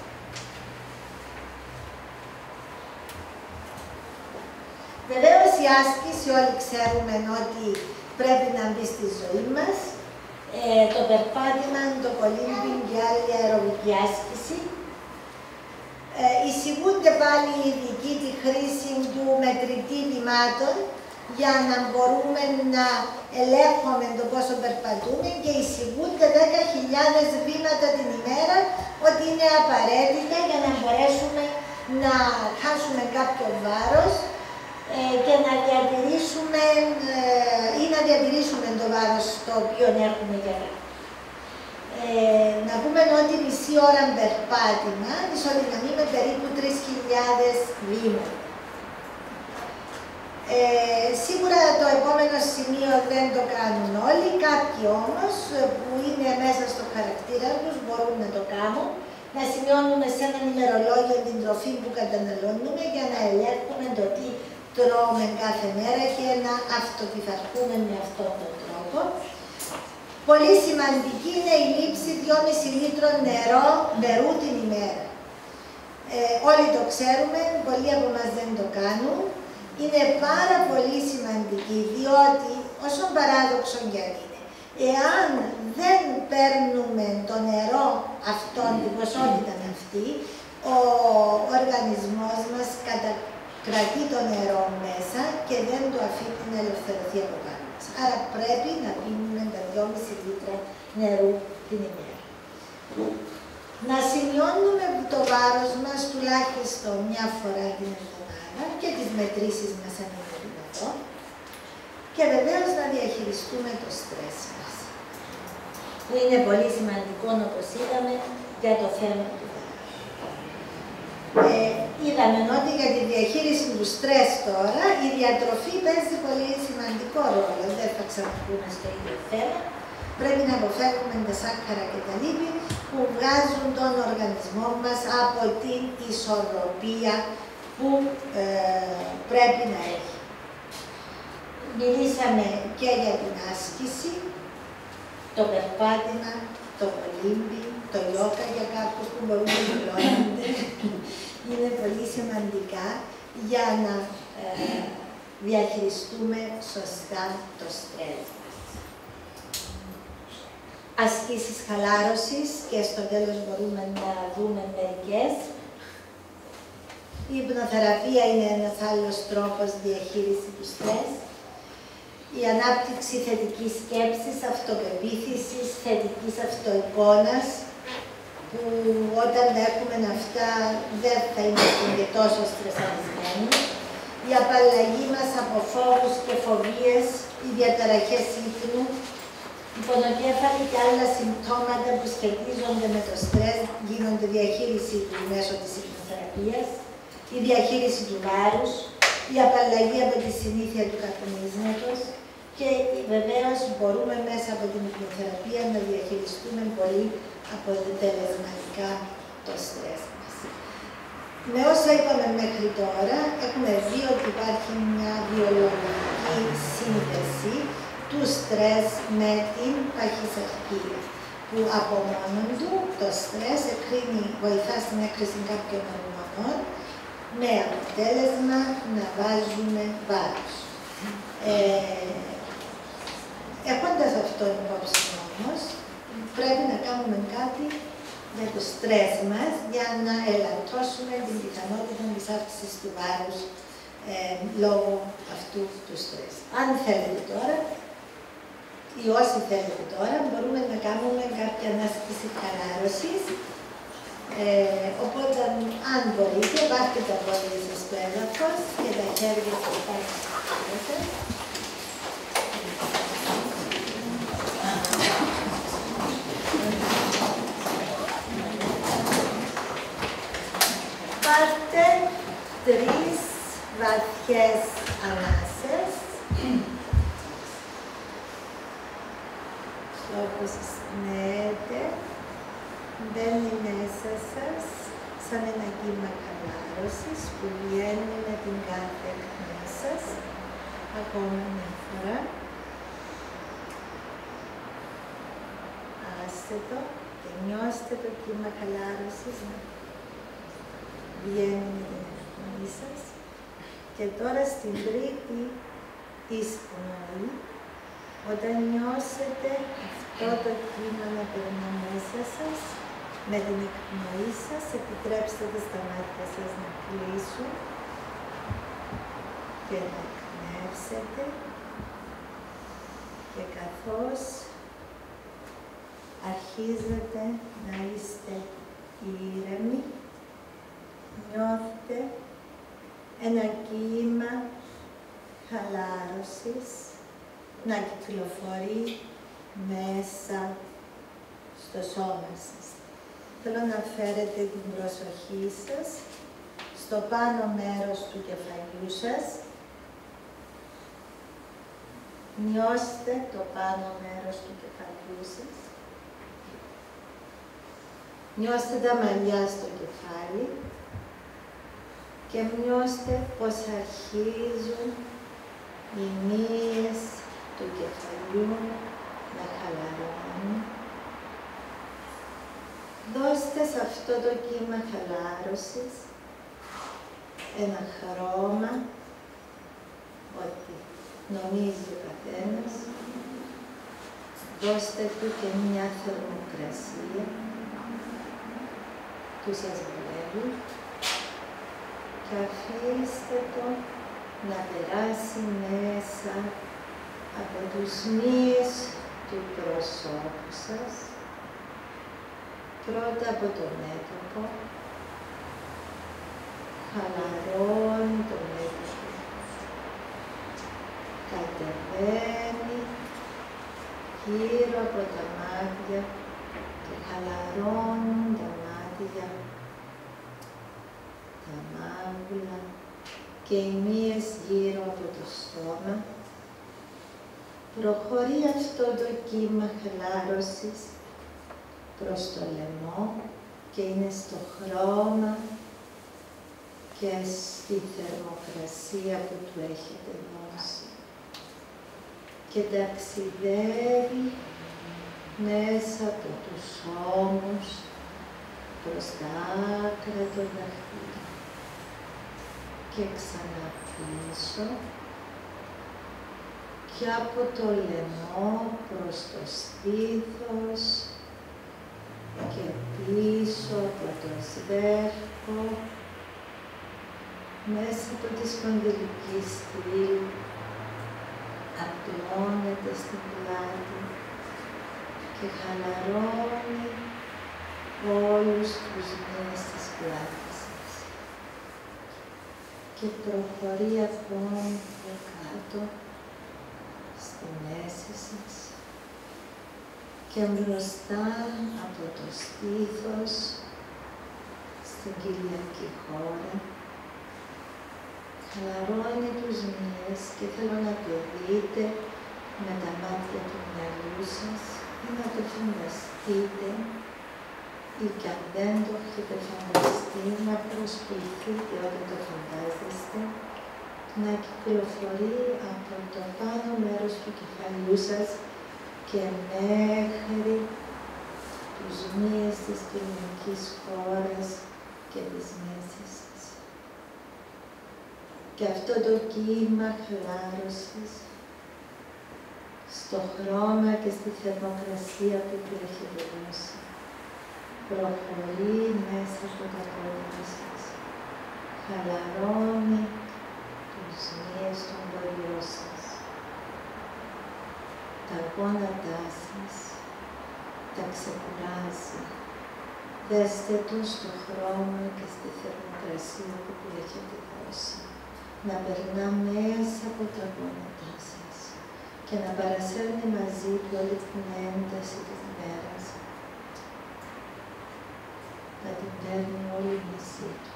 Βεβαίως η άσκηση όλοι ξέρουμε ότι πρέπει να μπει στη ζωή μας. Ε, το περπάτημα, το κολύμπινγκ και άλλη αεροβική άσκηση. Ε, εισηγούνται πάλι οι ειδικοί τη χρήση του μετρητή βημάτων για να μπορούμε να ελέγχουμε το πόσο περπατούμε και εισηγούνται 10.000 βήματα την ημέρα ότι είναι απαραίτητα για να μπορέσουμε να χάσουμε κάποιο βάρος ε, και να διατηρήσουμε ε, ή να διατηρήσουμε το βάρος το οποίο έχουμε για ε, να πούμε ότι μισή ώρα περπάτημα ισοδυναμεί με περίπου 3.000 βήματα. Ε, σίγουρα το επόμενο σημείο δεν το κάνουν όλοι, κάποιοι όμως που είναι μέσα στο χαρακτήρα τους μπορούν να το κάνουν, να σημειώνουμε σε ένα ημερολόγιο την τροφή που καταναλώνουμε για να ελέγχουμε το τι τρώμε κάθε μέρα και να αυτοπιθαρχούμε με αυτόν τον τρόπο. Πολύ σημαντική είναι η λήψη 2,5 λίτρων νερό, νερού την ημέρα. Ε, όλοι το ξέρουμε, πολλοί από μας δεν το κάνουν. Είναι πάρα πολύ σημαντική, διότι, όσο παράδοξο κι αν είναι, εάν δεν παίρνουμε το νερό αυτόν, την ποσότητα αυτή, ο οργανισμός μας κατακρατεί το νερό μέσα και δεν το αφήνει να ελευθερωθεί από πάνω μας. Άρα πρέπει να πίνουμε τα 2,5 λίτρα νερού την ημέρα. Να σημειώνουμε το βάρος μας τουλάχιστον μια φορά την εβδομάδα και τις μετρήσεις μας αν είναι δυνατό και βεβαίως να διαχειριστούμε το στρες μας. Που είναι πολύ σημαντικό όπως είδαμε για το θέμα του ε, είδαμε ότι για τη διαχείριση του στρες τώρα η διατροφή παίζει πολύ σημαντικό ρόλο. Δεν θα ξαναπούμε στο ίδιο θέμα. Πρέπει να αποφεύγουμε τα σάκχαρα και τα λίπη που βγάζουν τον οργανισμό μας από την ισορροπία που ε, πρέπει να έχει. Μιλήσαμε και για την άσκηση, το περπάτημα, το κολύμπι, το γιόκα για κάποιους που μπορούν να δηλώνονται είναι πολύ σημαντικά για να ε, διαχειριστούμε σωστά το στρες Ασκήσεις χαλάρωσης και στο τέλος μπορούμε να δούμε μερικές. Η υπνοθεραπεία είναι ένας άλλος τρόπος διαχείρισης του στρες. Η ανάπτυξη θετικής σκέψης, αυτοπεποίθησης, θετικής αυτοεικόνας, που όταν έχουμε αυτά δεν θα είμαστε και τόσο στρεσαρισμένοι. Η απαλλαγή μας από φόβους και φοβίες, οι διαταραχές ύπνου, η πονοκέφαλη και άλλα συμπτώματα που σχετίζονται με το στρες γίνονται διαχείριση του μέσω της υπνοθεραπείας, η διαχείριση του βάρους, η απαλλαγή από τη συνήθεια του καπνίσματος και βεβαίως μπορούμε μέσα από την υπνοθεραπεία να διαχειριστούμε πολύ αποτελεσματικά το στρες μας. Με όσα είπαμε μέχρι τώρα, έχουμε δει ότι υπάρχει μια βιολογική σύνδεση του στρες με την παχυσαρκία που από μόνο του το στρες εκρίνει, βοηθά στην έκρηση κάποιων ορμονών με αποτέλεσμα να βάζουμε βάρος. Ε, έχοντας αυτό υπόψη όμως, πρέπει να κάνουμε κάτι για το στρες μας για να ελαττώσουμε την πιθανότητα της αύξησης του βάρους ε, λόγω αυτού του στρες. Αν θέλετε τώρα, ή όσοι θέλετε τώρα, μπορούμε να κάνουμε κάποια ανάσκηση χαλάρωσης. Ε, οπότε, αν μπορείτε, πάρτε τα πόδια σας στο έδαφος και τα χέρια σας πάνω στο Πάρτε τρεις βαθιές ανάσες. Όπως συνέτε, μπαίνει μέσα σας σαν ένα κύμα χαλάρωσης που βγαίνει με την κάθε εκπνοή σας. Ακόμα μια φορά. Άστε το και νιώστε το κύμα χαλάρωσης να βγαίνει με την εκπνοή σας. Και τώρα στην τρίτη εισπνοή, όταν νιώσετε αυτό το κύμα να περνά μέσα σας, με την εκπνοή σας, επιτρέψτε στα μάτια σας να κλείσουν και να εκπνεύσετε και καθώς αρχίζετε να είστε ήρεμοι, νιώθετε ένα κύμα χαλάρωσης να κυκλοφορεί μέσα στο σώμα σας. Θέλω να φέρετε την προσοχή σας στο πάνω μέρος του κεφαλιού σας. Νιώστε το πάνω μέρος του κεφαλιού σας. Νιώστε τα μαλλιά στο κεφάλι και νιώστε πως αρχίζουν οι μύες του κεφαλιού με χαλαρώνει. Δώστε σε αυτό το κύμα χαλάρωσης ένα χρώμα, ό,τι νομίζει ο καθένας. Δώστε του και μια θερμοκρασία που σας βλέπει και αφήστε το να περάσει μέσα από τους μύες του προσώπου σας, πρώτα από το μέτωπο, χαλαρώνει το μέτωπο, κατεβαίνει γύρω από τα μάτια και χαλαρώνουν τα μάτια, τα μάγουλα και οι μύες γύρω από το στόμα. Προχωρεί αυτό το κύμα χαλάρωσης προς το λαιμό και είναι στο χρώμα και στη θερμοκρασία που του έχετε δώσει. Και ταξιδεύει μέσα από τους ώμους προς τα άκρα των δαχτύλων και ξαναπίσω και από το λαιμό προς το στήθος και πίσω από το σβέρκο μέσα από τη σπονδυλική στήλη απλώνεται στην πλάτη και χαλαρώνει όλους τους μήνες της πλάτης σας. Και προχωρεί ακόμη πιο κάτω στη μέση σας και μπροστά από το στήθος στην κοιλιακή χώρα χαλαρώνει τους μύες και θέλω να το δείτε με τα μάτια του μυαλού σας ή να το φανταστείτε ή και αν δεν το έχετε φανταστεί να προσποιηθείτε όταν το φαντάζεστε να κυκλοφορεί από το πάνω μέρος του κεφαλιού σας και μέχρι τους μύες της κοινωνικής χώρας και της μέσης σας. Και αυτό το κύμα χλάρωσης στο χρώμα και στη θερμοκρασία που του έχετε δώσει προχωρεί μέσα από τα πόδια σας. Χαλαρώνει τους μύες των ποδιών σας. Τα γόνατά σας τα ξεκουράζει. Δέστε το στο χρώμα και στη θερμοκρασία που του έχετε δώσει. Να περνά μέσα από τα γόνατά σας και να παρασέρνει μαζί του όλη την ένταση της μέρας να την παίρνει όλη μαζί του.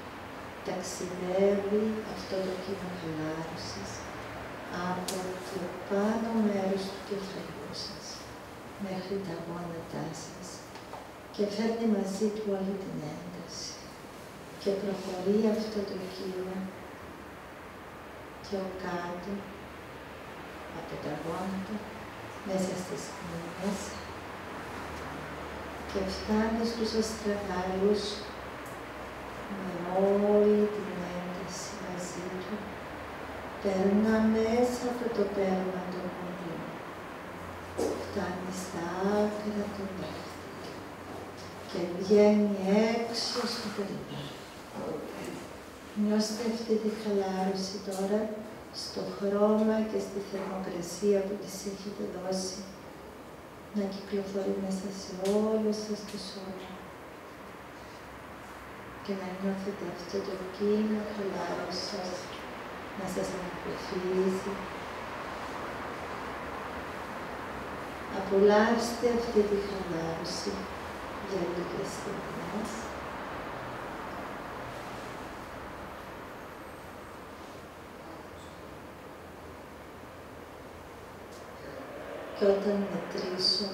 Ταξιδεύει αυτό το κύμα χαλάρωσης από το πάνω μέρος του κεφαλιού σας μέχρι τα γόνατά σας και φέρνει μαζί του όλη την ένταση και προχωρεί αυτό το κύμα πιο κάτω από τα γόνατα μέσα στις κνήμες και φτάνεις στους αστραγάλους με όλη την ένταση μαζί του. Περνά μέσα από το πέρμα των ποδίων. Φτάνει στα άκρα του δάχτυλου και βγαίνει έξω στο περιβάλλον. Νιώστε αυτή τη χαλάρωση τώρα στο χρώμα και στη θερμοκρασία που της έχετε δώσει να κυκλοφορεί μέσα σε όλο σας το σώμα και να νιώθετε αυτό το κύμα χαλάρωσης να σας αναποφύγει. Απολαύστε αυτή τη χαλάρωση για λίγες στιγμές. Και όταν μετρήσω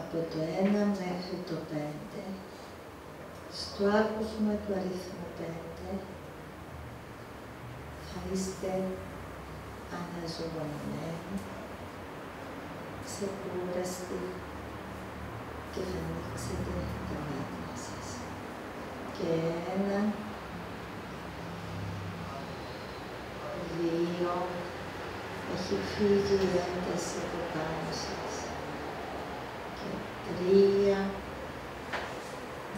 από το 1 μέχρι το 5, στο άκουσμα του αριθμού 5, θα είστε αναζωογονημένοι ξεκούραστη και θα ανοίξετε τα μάτια σας. Και ένα, δύο, έχει φύγει η ένταση από πάνω σας. Και τρία,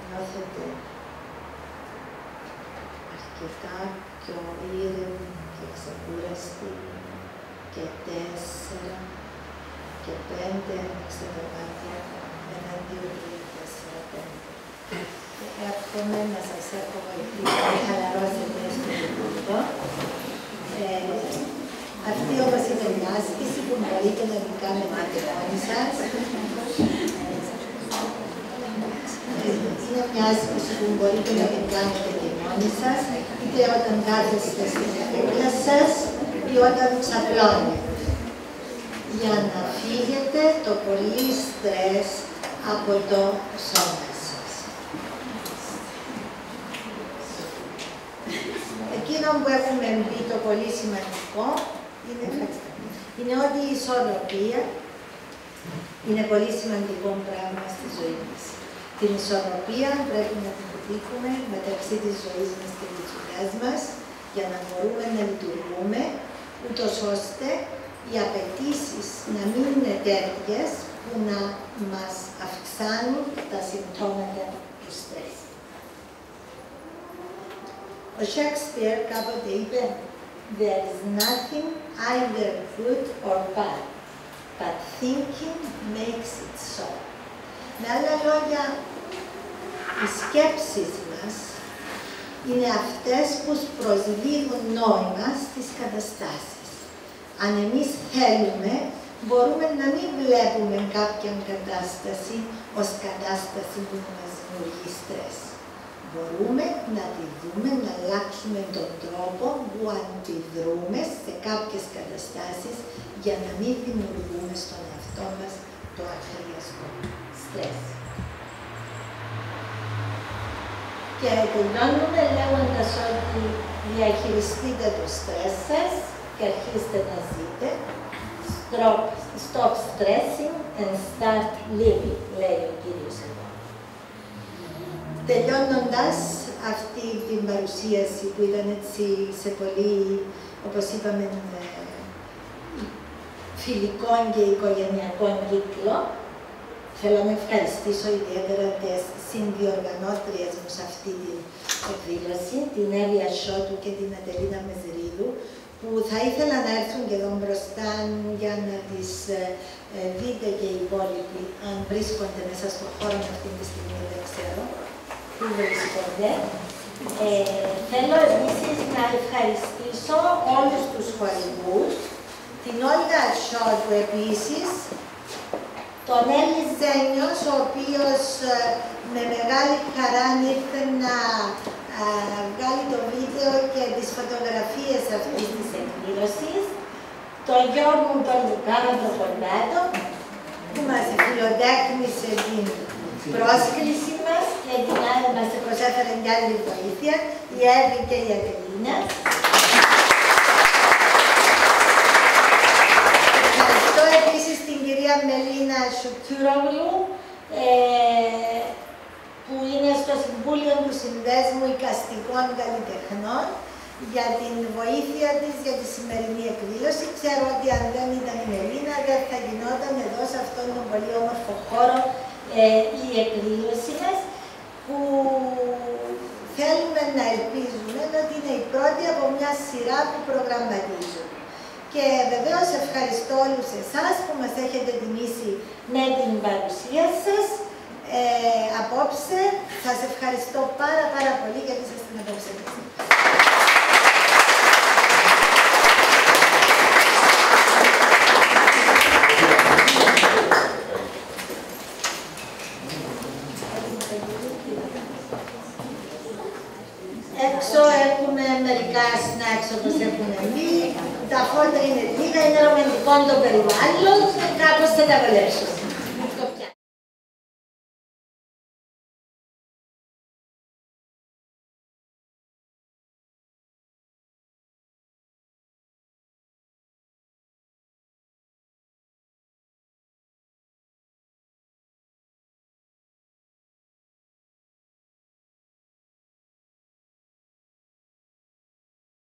νιώθετε αρκετά πιο ήρεμη και ξεκούραστη. Και τέσσερα, και πέντε, ανοίξτε τα μάτια, ένα, δύο, τρία, τέσσερα, πέντε. Εύχομαι να σας έχω βοηθήσει να χαλαρώσετε στο λίγο. Ε, αυτή όπως είναι μια άσκηση που μπορείτε να την κάνετε μόνοι σας. Είναι μια άσκηση που μπορείτε να την κάνετε και μόνοι σας, είτε όταν κάθεστε στην κούκλα σας ή όταν ξαπλώνετε. Για να φύγετε το πολύ στρες από το σώμα σας. Εκείνο που έχουμε πει το πολύ σημαντικό είναι, είναι ότι η ισορροπία είναι πολύ σημαντικό πράγμα στη ζωή μας. Την ισορροπία πρέπει να την πετύχουμε μεταξύ της ζωής μας και της δουλειάς μας για να μπορούμε να λειτουργούμε ούτως ώστε οι απαιτήσεις να μην είναι τέτοιες που να μας αυξάνουν τα συμπτώματα του στρες. Ο Shakespeare κάποτε είπε «There is nothing either good or bad, but thinking makes it so». Με άλλα λόγια, οι σκέψεις μας είναι αυτές που προσδίδουν νόημα στις καταστάσεις. Αν εμείς θέλουμε, μπορούμε να μην βλέπουμε κάποια κατάσταση ως κατάσταση που μας δημιουργεί στρες. Μπορούμε να τη δούμε, να αλλάξουμε τον τρόπο που αντιδρούμε σε κάποιες καταστάσεις για να μην δημιουργούμε στον εαυτό μας το αχρίαστο στρες. Και τελειώνουμε λέγοντας ότι διαχειριστείτε το στρες σας και αρχίστε να ζείτε. Stop, stop stressing and start living, λέει ο κύριος εδώ. Τελειώνοντας αυτή την παρουσίαση που ήταν έτσι σε πολύ, όπως είπαμε, φιλικό και οικογενειακό κύκλο, θέλω να ευχαριστήσω ιδιαίτερα τις συνδιοργανώτριες μου σε αυτή την εκδήλωση, την Εύη Σότου και την Ατελίνα Μεζερίδου, που θα ήθελα να έρθουν και εδώ μπροστά για να τις ε, ε, δείτε και οι υπόλοιποι, αν βρίσκονται μέσα στον χώρο αυτή τη στιγμή, δεν ξέρω που βρίσκονται. Ε, θέλω επίσης να ευχαριστήσω όλους τους χορηγούς, την Όλγα Σότου επίσης, τον Έλλη Ζένιος, ο οποίος με μεγάλη χαρά ήρθε να βγάλει το βίντεο και τις φωτογραφίες αυτής της εκδήλωσης, το γιο μου τον Λουκάνο τον Φορνάτο, που μας φιλοτέχνησε την πρόσκληση μας και την άλλη μας προσέφερε μια άλλη βοήθεια, η Εύη και η Ατελίνα. Ευχαριστώ επίσης την κυρία Μελίνα Σουκιούρογλου, ε, που είναι στο Συμβούλιο του Συνδέσμου Οικαστικών Καλλιτεχνών για την βοήθεια της για τη σημερινή εκδήλωση. Ξέρω ότι αν δεν ήταν η Μελίνα δεν θα γινόταν εδώ σε αυτόν τον πολύ όμορφο χώρο ε, η εκδήλωση μας που θέλουμε να ελπίζουμε ότι είναι η πρώτη από μια σειρά που προγραμματίζουν. Και βεβαίως ευχαριστώ όλους εσάς που μας έχετε τιμήσει με την παρουσία σας ε, απόψε. Σας ευχαριστώ πάρα πάρα πολύ γιατί σας την απόψε. Έξω έχουμε μερικά snacks όπως έχουμε πει. Τα φώτα είναι λίγα, είναι ρομαντικό το περιβάλλον, κάπως θα τα βολέψουμε.